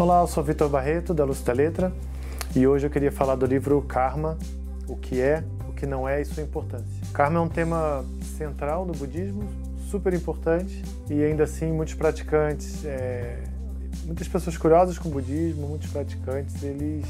Olá, eu sou Vitor Barreto, da Luz da Letra, e hoje eu queria falar do livro Karma, o que é, o que não é e sua importância. Karma é um tema central no budismo, super importante, e ainda assim muitos praticantes, é, muitas pessoas curiosas com o budismo, muitos praticantes, eles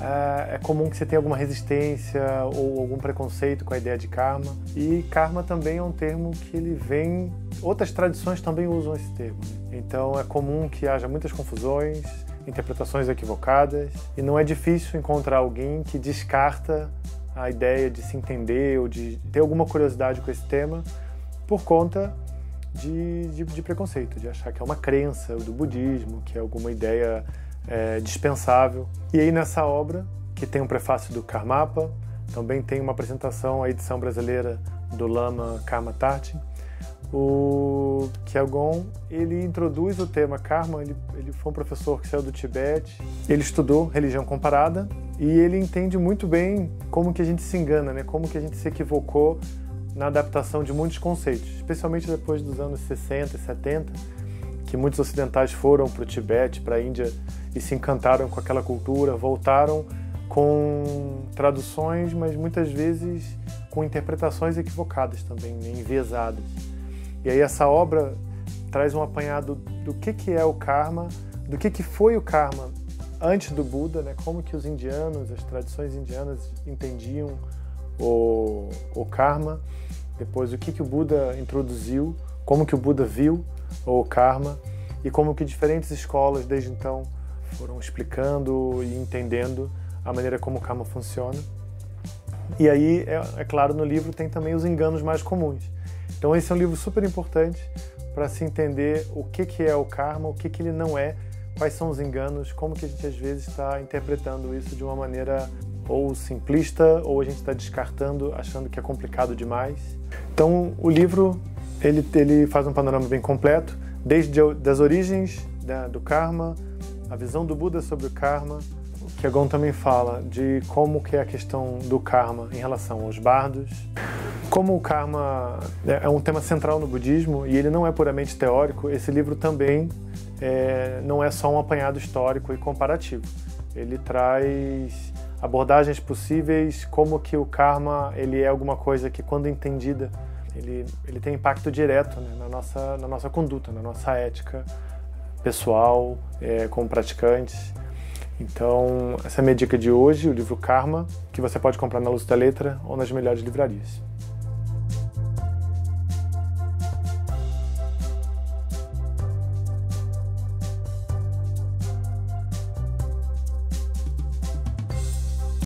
é, é comum que você tenha alguma resistência ou algum preconceito com a ideia de karma. E karma também é um termo que ele vem. Outras tradições também usam esse termo. Né? Então é comum que haja muitas confusões, interpretações equivocadas, e não é difícil encontrar alguém que descarta a ideia de se entender ou de ter alguma curiosidade com esse tema por conta de, de, de preconceito, de achar que é uma crença do budismo, que é alguma ideia é, dispensável. E aí nessa obra, que tem um prefácio do Karmapa, também tem uma apresentação, a edição brasileira do Lama Karma Tartin, o Kyagon, ele introduz o tema karma, ele, ele foi um professor que saiu do Tibete, ele estudou religião comparada e ele entende muito bem como que a gente se engana, né? como que a gente se equivocou na adaptação de muitos conceitos, especialmente depois dos anos 60 e 70, que muitos ocidentais foram para o Tibete, para a Índia e se encantaram com aquela cultura, voltaram com traduções, mas muitas vezes com interpretações equivocadas também, né, enviesadas. E aí essa obra traz um apanhado do que, que é o karma, do que, que foi o karma antes do Buda, né? como que os indianos, as tradições indianas entendiam o, o karma, depois o que, que o Buda introduziu, como que o Buda viu o karma e como que diferentes escolas desde então foram explicando e entendendo a maneira como o karma funciona. E aí, é, é, claro, no livro tem também os enganos mais comuns. Então esse é um livro super importante para se entender o que, que é o karma, o que, que ele não é, quais são os enganos, como que a gente às vezes está interpretando isso de uma maneira ou simplista ou a gente está descartando, achando que é complicado demais. Então o livro ele, ele faz um panorama bem completo, desde das origens do karma, a visão do Buda sobre o karma, que Agon também fala de como que é a questão do karma em relação aos bardos, como o karma é, é um tema central no budismo e ele não é puramente teórico, esse livro também é, não é só um apanhado histórico e comparativo. Ele traz abordagens possíveis, como que o karma ele é alguma coisa que quando entendida ele, ele tem impacto direto né, na, nossa, na nossa conduta, na nossa ética, pessoal, é, como praticantes. Então, essa é a minha dica de hoje, o livro Karma, que você pode comprar na Luz da Letra ou nas melhores livrarias.